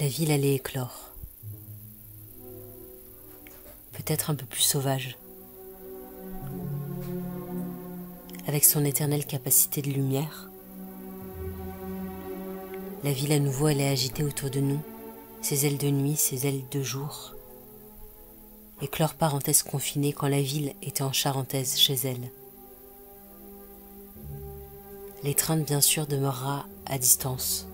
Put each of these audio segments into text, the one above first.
La ville allait éclore. Peut-être un peu plus sauvage. Avec son éternelle capacité de lumière. La ville à nouveau allait agiter autour de nous, ses ailes de nuit, ses ailes de jour. Éclore parenthèse confinée quand la ville était en charentaise chez elle. L'étreinte bien sûr demeurera à distance.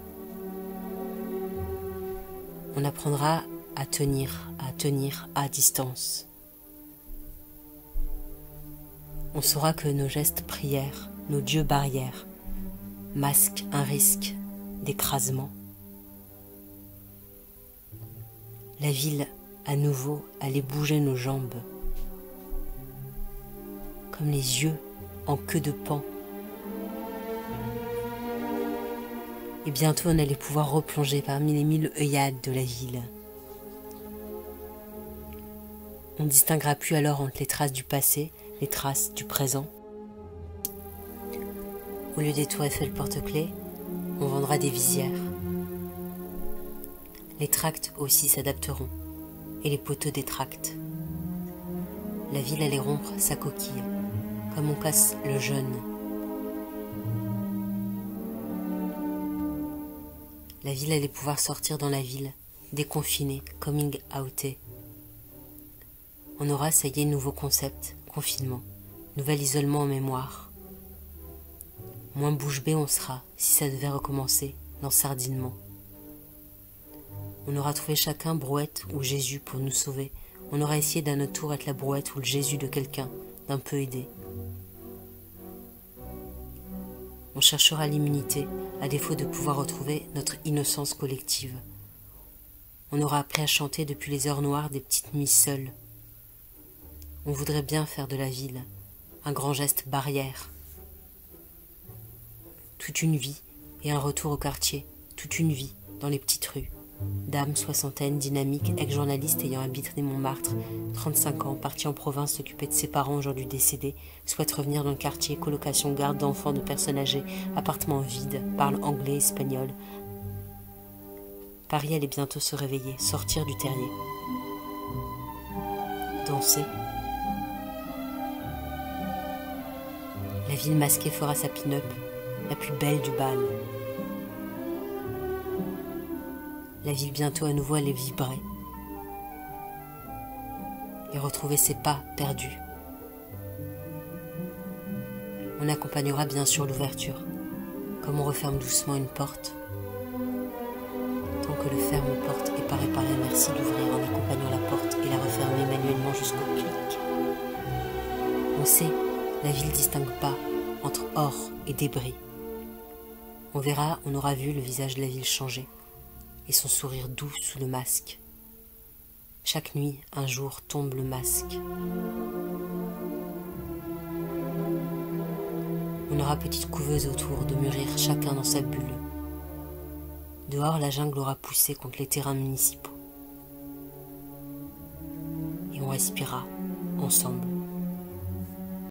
On apprendra à tenir, à tenir à distance. On saura que nos gestes prières, nos dieux barrières, masquent un risque d'écrasement. La ville, à nouveau, allait bouger nos jambes, comme les yeux en queue de pan et bientôt on allait pouvoir replonger parmi les mille œillades de la ville. On ne distinguera plus alors entre les traces du passé, les traces du présent. Au lieu des tours Eiffel porte-clés, on vendra des visières. Les tracts aussi s'adapteront, et les poteaux des tracts. La ville allait rompre sa coquille, comme on casse le jeûne La ville allait pouvoir sortir dans la ville, déconfinée, coming outé. On aura, ça y est, nouveau concept, confinement, nouvel isolement en mémoire. Moins bouche bée on sera, si ça devait recommencer, l'ensardinement. On aura trouvé chacun brouette ou Jésus pour nous sauver. On aura essayé d'un autre tour être la brouette ou le Jésus de quelqu'un, d'un peu aidé. On cherchera l'immunité, à défaut de pouvoir retrouver notre innocence collective. On aura appris à chanter depuis les heures noires des petites nuits seules. On voudrait bien faire de la ville un grand geste barrière. Toute une vie et un retour au quartier, toute une vie dans les petites rues. Dame soixantaine, dynamique, ex-journaliste ayant habité Montmartre, 35 ans, partie en province s'occuper de ses parents aujourd'hui décédés, souhaite revenir dans le quartier, colocation, garde d'enfants, de personnes âgées, appartement vide, parle anglais, espagnol. Paris allait bientôt se réveiller, sortir du terrier. Danser. La ville masquée fera sa pin-up, la plus belle du bal. La ville bientôt à nouveau allait vibrer et retrouver ses pas perdus. On accompagnera bien sûr l'ouverture, comme on referme doucement une porte. Tant que le ferme-porte est pas réparé, merci d'ouvrir en accompagnant la porte et la refermer manuellement jusqu'au clic. On sait, la ville distingue pas entre or et débris. On verra, on aura vu le visage de la ville changer et son sourire doux sous le masque. Chaque nuit, un jour tombe le masque. On aura petite couveuse autour de mûrir chacun dans sa bulle. Dehors, la jungle aura poussé contre les terrains municipaux. Et on respirera ensemble.